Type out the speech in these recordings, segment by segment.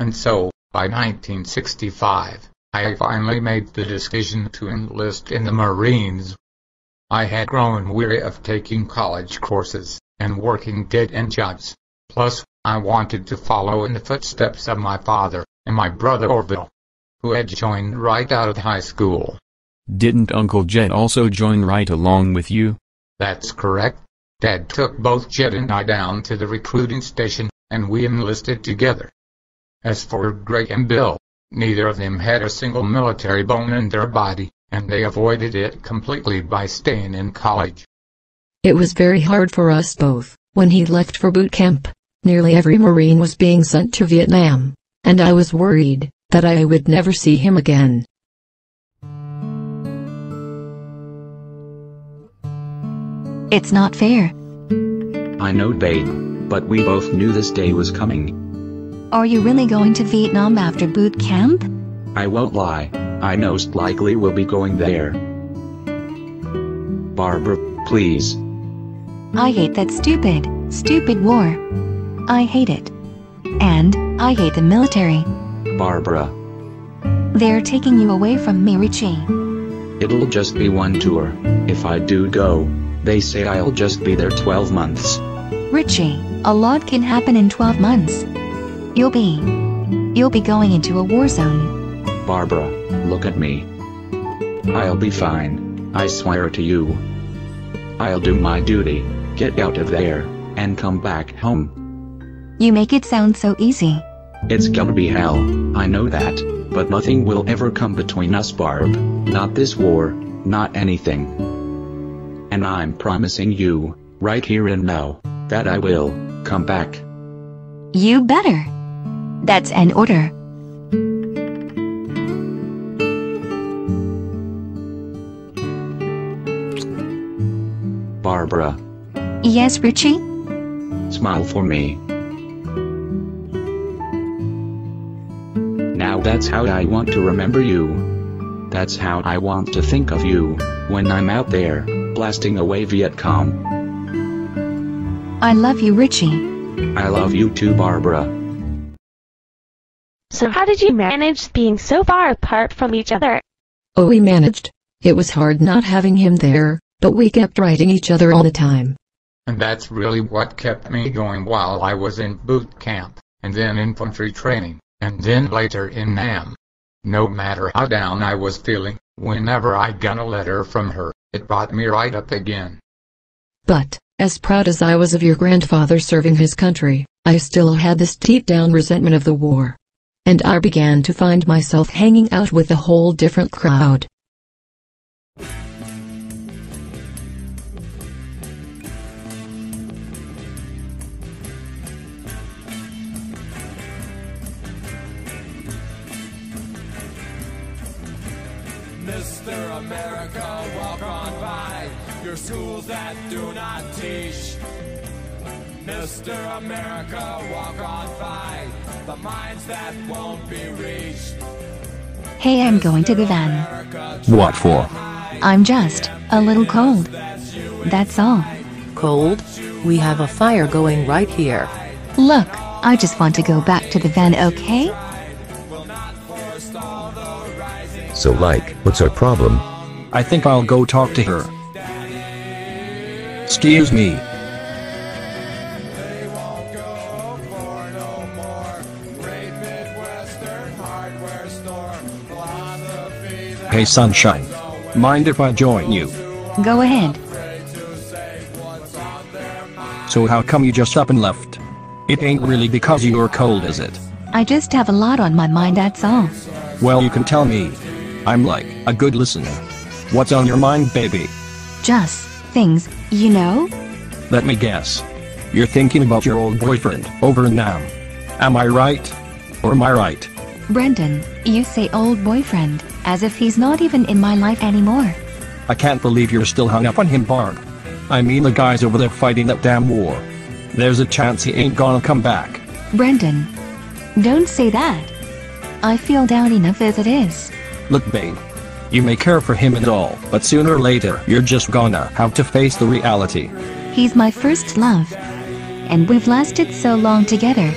And so, by 1965, I finally made the decision to enlist in the Marines. I had grown weary of taking college courses and working dead-end jobs. Plus, I wanted to follow in the footsteps of my father and my brother Orville, who had joined right out of high school. Didn't Uncle Jed also join right along with you? That's correct. Dad took both Jed and I down to the recruiting station, and we enlisted together. As for Greg and Bill, neither of them had a single military bone in their body, and they avoided it completely by staying in college. It was very hard for us both, when he left for boot camp. Nearly every Marine was being sent to Vietnam, and I was worried that I would never see him again. It's not fair. I know babe, but we both knew this day was coming. Are you really going to Vietnam after boot camp? I won't lie, I most likely will be going there. Barbara, please. I hate that stupid, stupid war. I hate it. And, I hate the military. Barbara. They're taking you away from me, Richie. It'll just be one tour. If I do go, they say I'll just be there 12 months. Richie, a lot can happen in 12 months. You'll be. You'll be going into a war zone. Barbara, look at me. I'll be fine, I swear to you. I'll do my duty, get out of there, and come back home. You make it sound so easy. It's gonna be hell, I know that, but nothing will ever come between us, Barb. Not this war, not anything. And I'm promising you, right here and now, that I will come back. You better. That's an order. Barbara, Yes, Richie? smile for me. Now that's how I want to remember you. That's how I want to think of you, when I'm out there, blasting away Viet Cong. I love you, Richie. I love you too, Barbara. So how did you manage being so far apart from each other? Oh, we managed. It was hard not having him there, but we kept writing each other all the time. And that's really what kept me going while I was in boot camp, and then infantry training, and then later in NAM. No matter how down I was feeling, whenever I got a letter from her, it brought me right up again. But, as proud as I was of your grandfather serving his country, I still had this deep down resentment of the war. And I began to find myself hanging out with a whole different crowd. Mr. America, walk on by your schools that do not teach. Mr. America, walk on by the minds that won't be reached. Hey, I'm going to the van. What for? I'm just a little cold. That's all. Cold? We have a fire going right here. Look, I just want to go back to the van, okay? So like, what's our problem? I think I'll go talk to her. Excuse me. Hey Sunshine. Mind if I join you? Go ahead. So how come you just up and left? It ain't really because you're cold is it? I just have a lot on my mind, that's all. Well you can tell me. I'm like, a good listener. What's on your mind baby? Just things, you know? Let me guess. You're thinking about your old boyfriend over Nam. Am I right? Or am I right? Brendan, you say old boyfriend, as if he's not even in my life anymore. I can't believe you're still hung up on him Barb. I mean the guy's over there fighting that damn war. There's a chance he ain't gonna come back. Brendan, don't say that. I feel down enough as it is. Look babe. You may care for him and all, but sooner or later you're just gonna have to face the reality. He's my first love. And we've lasted so long together.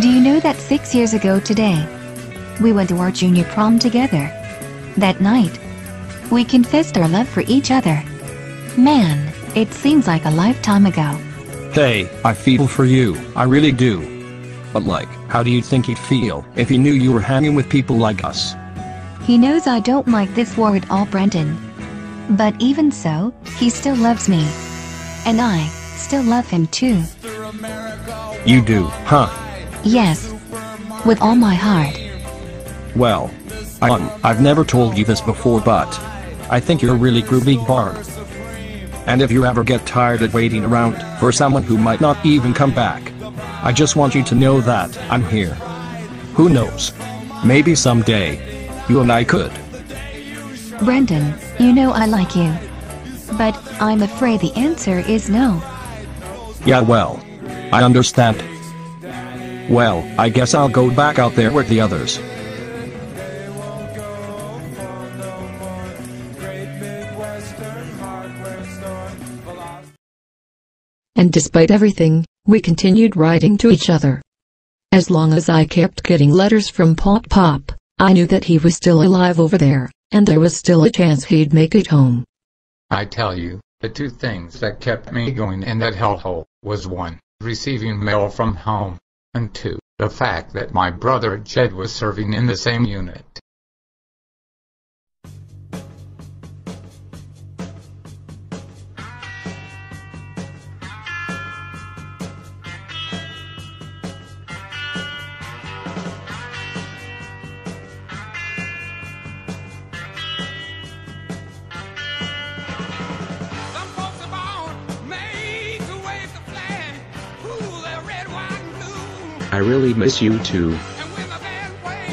Do you know that six years ago today, we went to our junior prom together? That night, we confessed our love for each other. Man, it seems like a lifetime ago. Hey, I feel for you, I really do. But like, how do you think he'd feel if he knew you were hanging with people like us? He knows I don't like this war at all, Brendan. But even so, he still loves me. And I still love him too. You do, huh? Yes. With all my heart. Well, I, um, I've never told you this before but I think you're a really groovy Barb. And if you ever get tired of waiting around for someone who might not even come back, I just want you to know that I'm here. Who knows? Maybe someday, you and I could. Brendan, you know I like you. But I'm afraid the answer is no. Yeah well, I understand. Well, I guess I'll go back out there with the others. And despite everything, we continued writing to each other. As long as I kept getting letters from Pop Pop, I knew that he was still alive over there, and there was still a chance he'd make it home. I tell you, the two things that kept me going in that hellhole was one, receiving mail from home, and two, the fact that my brother Jed was serving in the same unit. I really miss you too.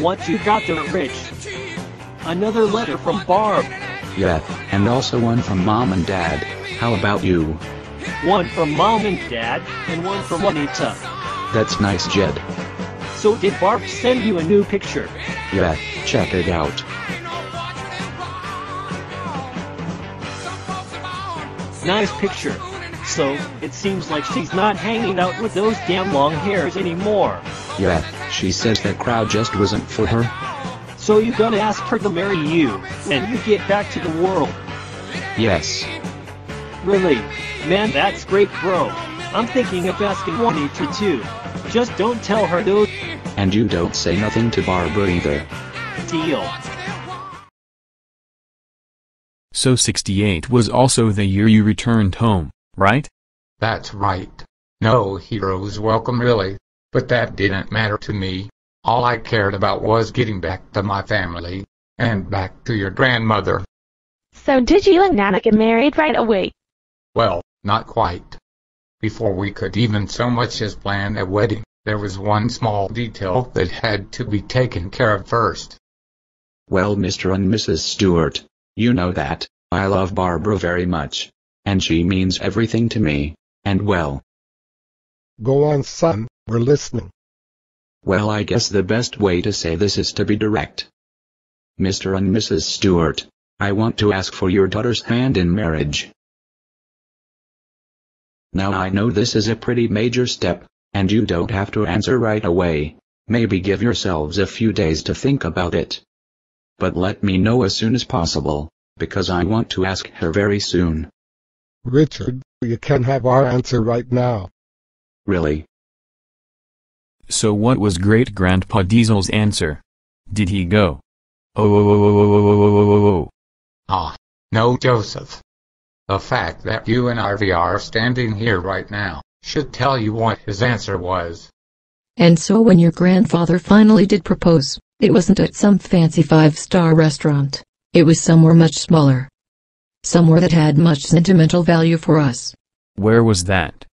What you got there, Rich? Another letter from Barb. Yeah, and also one from mom and dad. How about you? One from mom and dad, and one from Juanita. That's nice, Jed. So did Barb send you a new picture? Yeah, check it out. Nice picture. So, it seems like she's not hanging out with those damn long hairs anymore. Yeah, she says that crowd just wasn't for her. So you gotta ask her to marry you, and you get back to the world. Yes. Really? Man, that's great, bro. I'm thinking of asking Juanita too. Just don't tell her though. And you don't say nothing to Barbara either. Deal. So 68 was also the year you returned home, right? That's right. No heroes welcome really, but that didn't matter to me. All I cared about was getting back to my family, and back to your grandmother. So did you and Nana get married right away? Well, not quite. Before we could even so much as plan a wedding, there was one small detail that had to be taken care of first. Well, Mr. and Mrs. Stewart, you know that, I love Barbara very much. And she means everything to me, and well. Go on, son, we're listening. Well, I guess the best way to say this is to be direct. Mr. and Mrs. Stewart, I want to ask for your daughter's hand in marriage. Now I know this is a pretty major step, and you don't have to answer right away, maybe give yourselves a few days to think about it. But let me know as soon as possible, because I want to ask her very soon. Richard, you can have our answer right now. Really? So what was great grandpa Diesel's answer? Did he go? Oh, oh, oh, oh, oh, oh, oh, oh, oh. Ah, no Joseph. The fact that you and Ivy are standing here right now should tell you what his answer was. And so when your grandfather finally did propose, it wasn't at some fancy five-star restaurant. It was somewhere much smaller. Somewhere that had much sentimental value for us. Where was that?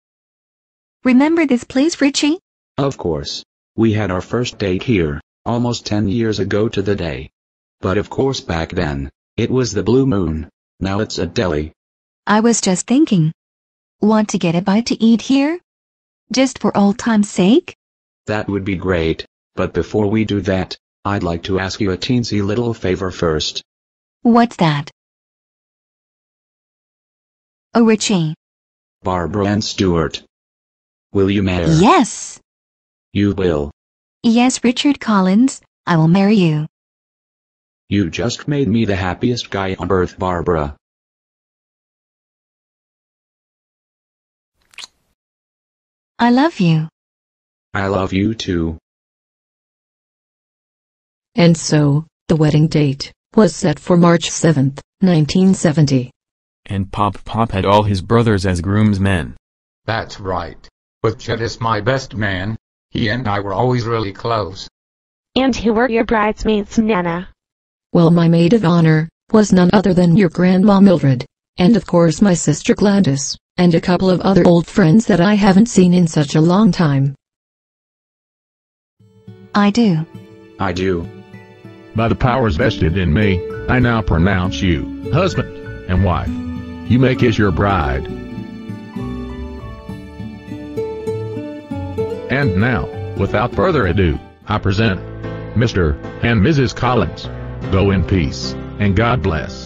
Remember this place, Richie? Of course. We had our first date here, almost 10 years ago to the day. But of course back then, it was the Blue Moon. Now it's a deli. I was just thinking. Want to get a bite to eat here? Just for old time's sake? That would be great, but before we do that, I'd like to ask you a teensy little favor first. What's that? Oh, Richie. Barbara and Stewart. Will you marry? Yes. You will. Yes, Richard Collins, I will marry you. You just made me the happiest guy on earth, Barbara. I love you. I love you too. And so, the wedding date was set for March 7, 1970. And Pop Pop had all his brothers as groomsmen. That's right. With Chet as my best man, he and I were always really close. And who were your bridesmaids, Nana? Well, my maid of honor was none other than your grandma Mildred, and of course my sister Gladys, and a couple of other old friends that I haven't seen in such a long time. I do. I do. By the powers vested in me, I now pronounce you husband and wife. You may kiss your bride. And now, without further ado, I present Mr. and Mrs. Collins. Go in peace, and God bless.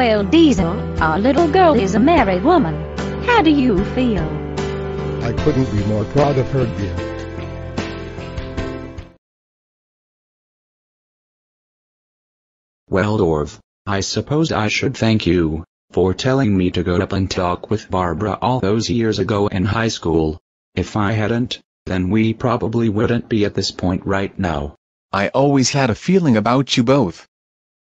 Well, Diesel, our little girl is a married woman. How do you feel? I couldn't be more proud of her, dear. Well, Dorv, I suppose I should thank you for telling me to go up and talk with Barbara all those years ago in high school. If I hadn't, then we probably wouldn't be at this point right now. I always had a feeling about you both.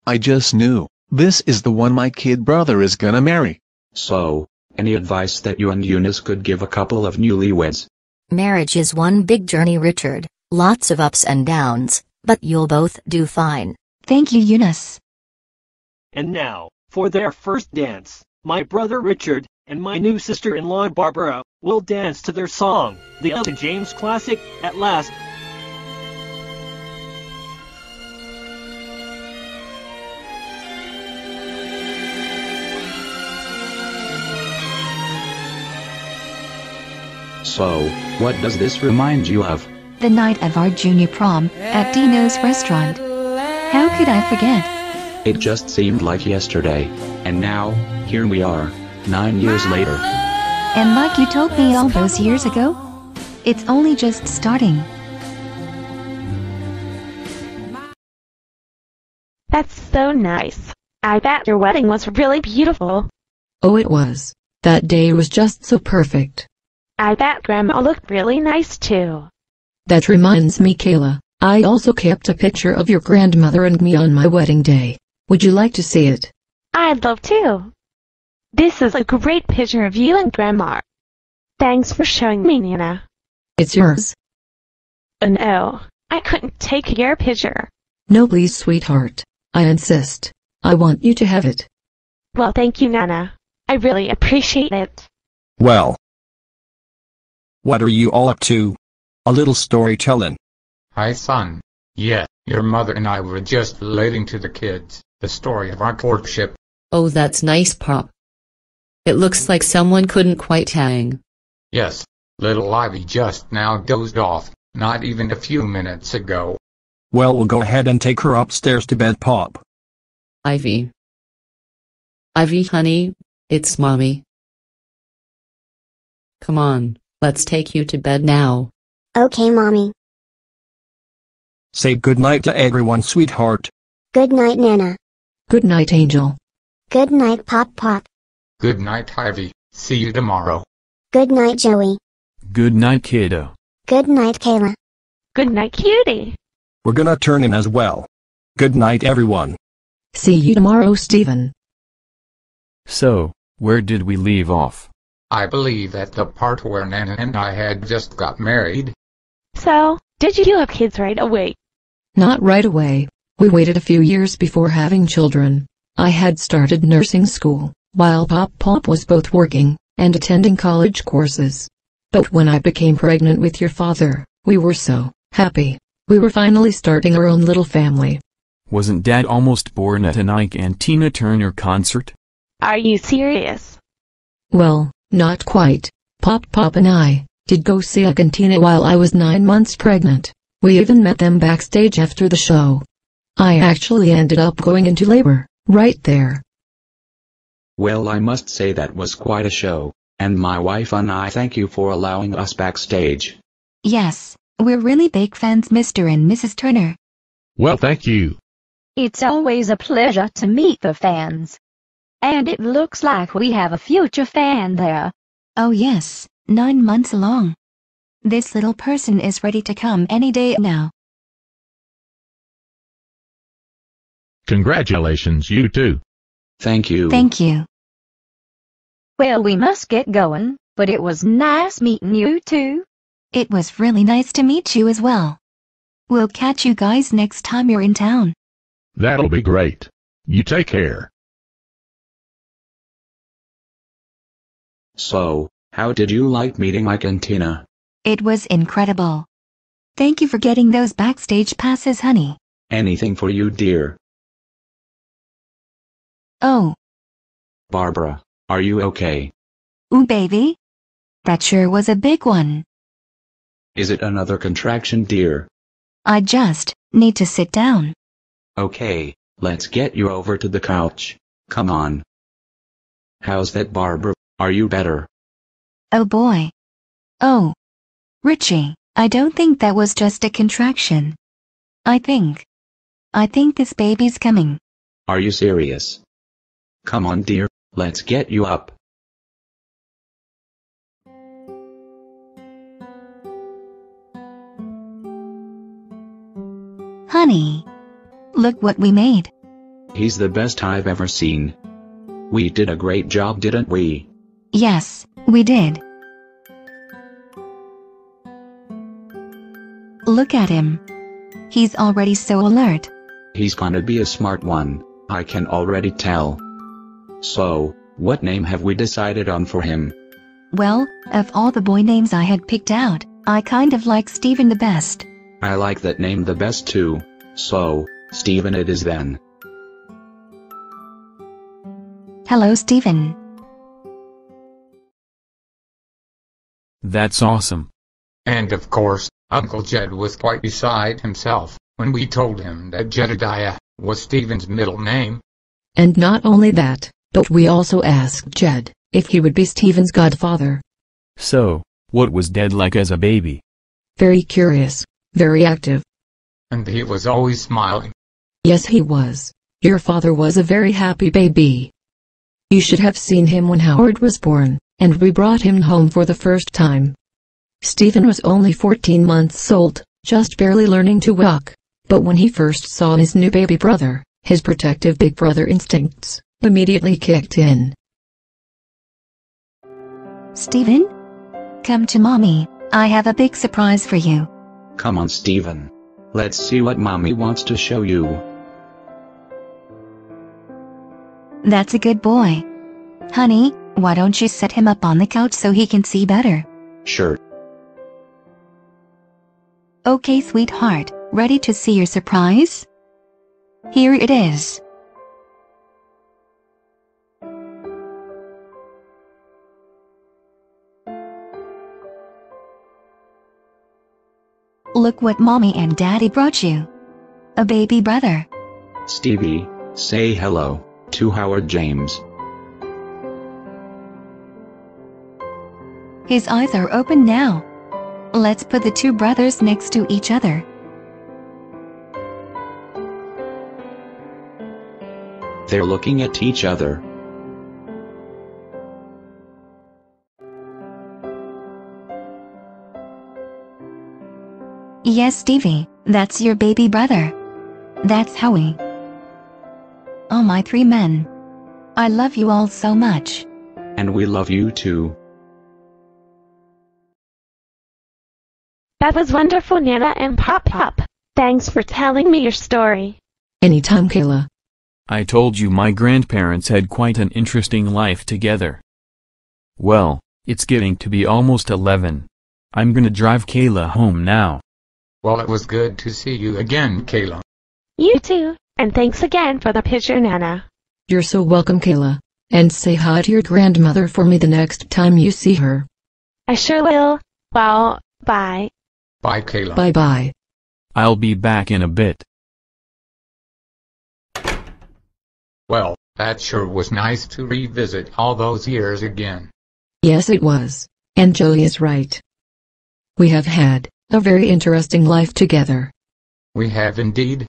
I just knew, this is the one my kid brother is gonna marry. So, any advice that you and Eunice could give a couple of newlyweds? Marriage is one big journey, Richard. Lots of ups and downs, but you'll both do fine. Thank you, Eunice. And now, for their first dance, my brother Richard and my new sister-in-law Barbara will dance to their song, the Etta James classic, At Last. So, what does this remind you of? The night of our junior prom at Dino's restaurant. How could I forget? It just seemed like yesterday. And now, here we are, nine years later. And like you told me all those years ago, it's only just starting. That's so nice. I bet your wedding was really beautiful. Oh, it was. That day was just so perfect. I bet Grandma looked really nice too. That reminds me, Kayla, I also kept a picture of your grandmother and me on my wedding day. Would you like to see it? I'd love to. This is a great picture of you and Grandma. Thanks for showing me, Nana. It's yours. Uh, no, I couldn't take your picture. No, please, sweetheart. I insist. I want you to have it. Well, thank you, Nana. I really appreciate it. Well. What are you all up to? A little storytelling. Hi, son. Yeah, your mother and I were just relating to the kids the story of our courtship. Oh, that's nice, Pop. It looks like someone couldn't quite hang. Yes, little Ivy just now dozed off, not even a few minutes ago. Well, we'll go ahead and take her upstairs to bed, Pop. Ivy. Ivy, honey, it's mommy. Come on, let's take you to bed now. Okay, mommy. Say goodnight to everyone, sweetheart. Good night, Nana. Good night, Angel. Good night, Pop Pop. Good night, Ivy. See you tomorrow. Good night, Joey. Good night, kiddo. Good night, Kayla. Good night, cutie. We're gonna turn in as well. Good night, everyone. See you tomorrow, Stephen. So, where did we leave off? I believe at the part where Nana and I had just got married. So, did you have kids right away? Not right away. We waited a few years before having children. I had started nursing school, while Pop Pop was both working and attending college courses. But when I became pregnant with your father, we were so happy. We were finally starting our own little family. Wasn't Dad almost born at an Ike and Tina Turner concert? Are you serious? Well, not quite. Pop Pop and I did go see Ike and Tina while I was nine months pregnant. We even met them backstage after the show. I actually ended up going into labor, right there. Well, I must say that was quite a show, and my wife and I thank you for allowing us backstage. Yes, we're really big fans, Mr. and Mrs. Turner. Well, thank you. It's always a pleasure to meet the fans. And it looks like we have a future fan there. Oh yes, nine months along. This little person is ready to come any day now. Congratulations, you too. Thank you. Thank you. Well, we must get going, but it was nice meeting you too. It was really nice to meet you as well. We'll catch you guys next time you're in town. That'll be great. You take care. So, how did you like meeting Ike and Tina? It was incredible. Thank you for getting those backstage passes, honey. Anything for you, dear. Oh, Barbara, are you okay? ooh baby. That sure was a big one. Is it another contraction, dear? I just need to sit down. Okay, let's get you over to the couch. Come on. How's that, Barbara? Are you better? Oh boy. Oh. Richie, I don't think that was just a contraction. I think. I think this baby's coming. Are you serious? Come on, dear, let's get you up. Honey. Look what we made. He's the best I've ever seen. We did a great job, didn't we? Yes, we did. Look at him. He's already so alert. He's gonna be a smart one, I can already tell. So, what name have we decided on for him? Well, of all the boy names I had picked out, I kind of like Steven the best. I like that name the best too. So, Steven it is then. Hello, Steven. That's awesome. And of course, Uncle Jed was quite beside himself when we told him that Jedediah was Stephen's middle name. And not only that, but we also asked Jed if he would be Stephen's godfather. So, what was Dad like as a baby? Very curious, very active. And he was always smiling. Yes, he was. Your father was a very happy baby. You should have seen him when Howard was born, and we brought him home for the first time. Stephen was only 14 months old, just barely learning to walk. But when he first saw his new baby brother, his protective big brother instincts immediately kicked in. Stephen? Come to mommy, I have a big surprise for you. Come on, Stephen. Let's see what mommy wants to show you. That's a good boy. Honey, why don't you set him up on the couch so he can see better? Sure. Okay, sweetheart, ready to see your surprise? Here it is. Look what mommy and daddy brought you. A baby brother. Stevie, say hello to Howard James. His eyes are open now. Let's put the two brothers next to each other. They're looking at each other. Yes, Stevie, that's your baby brother. That's Howie. Oh, my three men. I love you all so much. And we love you too. That was wonderful, Nana and Pop Pop. Thanks for telling me your story. Anytime, Kayla. I told you my grandparents had quite an interesting life together. Well, it's getting to be almost 11. I'm gonna drive Kayla home now. Well, it was good to see you again, Kayla. You too, and thanks again for the picture, Nana. You're so welcome, Kayla. And say hi to your grandmother for me the next time you see her. I sure will. Well, bye. Bye, Kayla. Bye bye. I'll be back in a bit. Well, that sure was nice to revisit all those years again. Yes it was. And Joey is right. We have had a very interesting life together. We have indeed.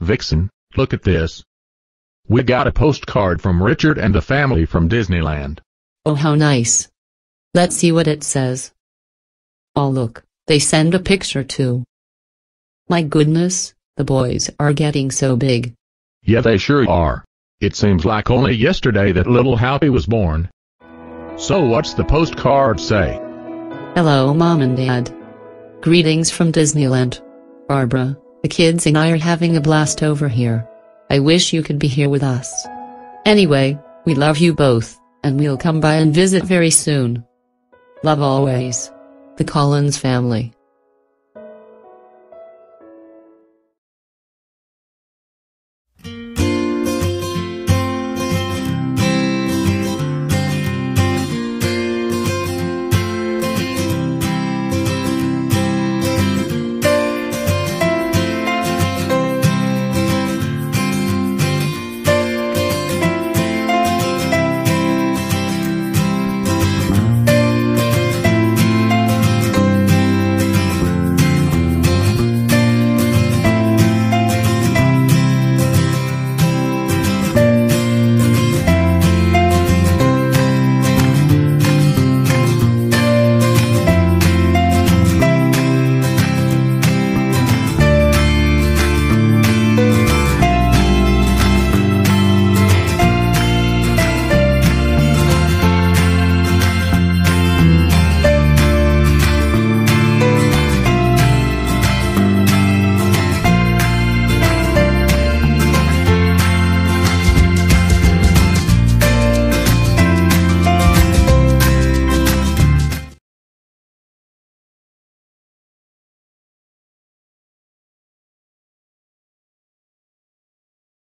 Vixen, look at this. We got a postcard from Richard and the family from Disneyland. Oh how nice. Let's see what it says. Oh look, they send a picture too. My goodness, the boys are getting so big. Yeah, they sure are. It seems like only yesterday that little Happy was born. So what's the postcard say? Hello mom and dad. Greetings from Disneyland. Barbara, the kids and I are having a blast over here. I wish you could be here with us. Anyway, we love you both, and we'll come by and visit very soon. Love always. The Collins family.